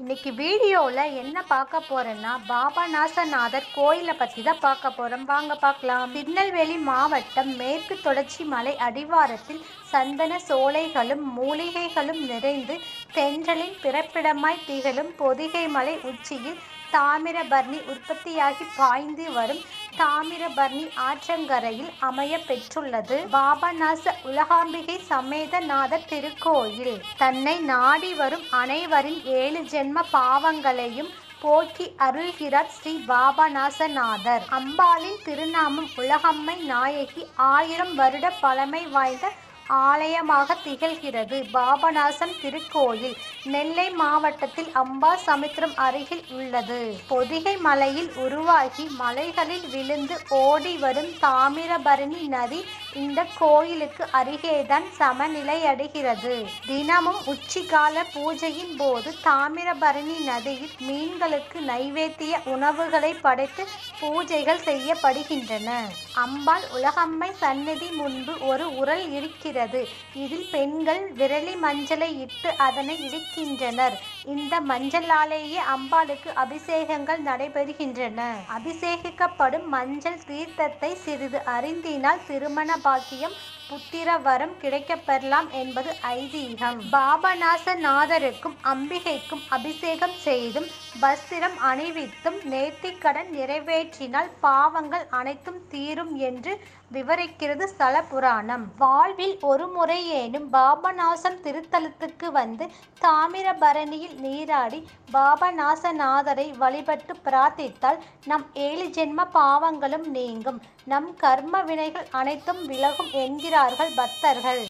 இன்னைக்கு வீடியோவில் என்ன பார்க்க போகிறேன்னா பாபாநாசநாதர் கோயிலை பற்றி தான் பார்க்க போகிறோம் வாங்க பார்க்கலாம். திருநெல்வேலி மாவட்டம் மேற்கு தொடர்ச்சி மலை அடிவாரத்தில் சந்தன சோலைகளும் மூலிகைகளும் நிறைந்து தென்றலின் பிறப்பிடமாய் திகழும் பொதிகை மலை உச்சியில் தாமிரபரணி உற்பத்தியாகி பாய்ந்து வரும் தாமிரபரணி ஆற்றங்கரையில் அமைய பெற்றுள்ளது. பாபநாச உலகாம்பிகை சமேதநாதர் திருக்கோயில். தன்னை நாடி வரும் அனைவரின் ஏழு ஜென்ம பாவங்களையும் போக்கி அருள்கிறார் ஸ்ரீ பாபநாசநாதர். அம்பாளின் திருநாமம் உலகம்மை நாயகி ஆயிரம் வருட பழமை வாய்ந்த ஆலயமாக திகழ்கிறது. பாபநாசம் திருக்கோயில் நெல்லை மாவட்டத்தில் அம்பா சமுத்திரம் அருகில் உள்ளது. பொதிகை மலையில் உருவாகி மலைகளில் விழுந்து ஓடி வரும் தாமிரபரணி நதி இந்த கோயிலுக்கு அருகேதான் சமநிலையடைகிறது. தினமும் உச்சிகால பூஜையின் போது தாமிரபரணி நதியில் மீன்களுக்கு நைவேத்திய உணவுகளை படைத்து பூஜைகள் செய்யப்படுகின்றன. அம்பாள் உலகம்மை சந்நிதி முன்பு ஒரு உரல் இருக்கிறது. இதில் பெண்கள் விரலி மஞ்சளை இட்டு அதனை இடிக்கின்றனர். இந்த மஞ்சளாலேயே அம்பாளுக்கு அபிஷேகங்கள் நடைபெறுகின்றன. அபிஷேகிக்கப்படும் மஞ்சள் தீர்த்தத்தை சிறிது அறிந்தினால் திருமண பாக்கியம் புத்திர வரம் கிடைக்கப்பெறலாம் என்பது ஐதீகம். பாபநாசநாதருக்கும் அம்பிகைக்கும் அபிஷேகம் செய்தும் வஸ்திரம் அணிவித்தும் நேர்த்திக்கடன் நிறைவேற்றினால் பாவங்கள் அனைத்தும் தீரும் என்று விவரிக்கிறது ஸ்தல புராணம் வாழ்வில் ஒரு முறையேனும் பாபநாசம் திருத்தலத்துக்கு வந்து தாமிரபரணியில் நீராடி பாபநாசநாதரை வழிபட்டு பிரார்த்தித்தால் நம் ஏழு ஜென்ம பாவங்களும் நீங்கும். நம் கர்ம வினைகள் அனைத்தும் விலகும் என்கிறார்கள் பக்தர்கள்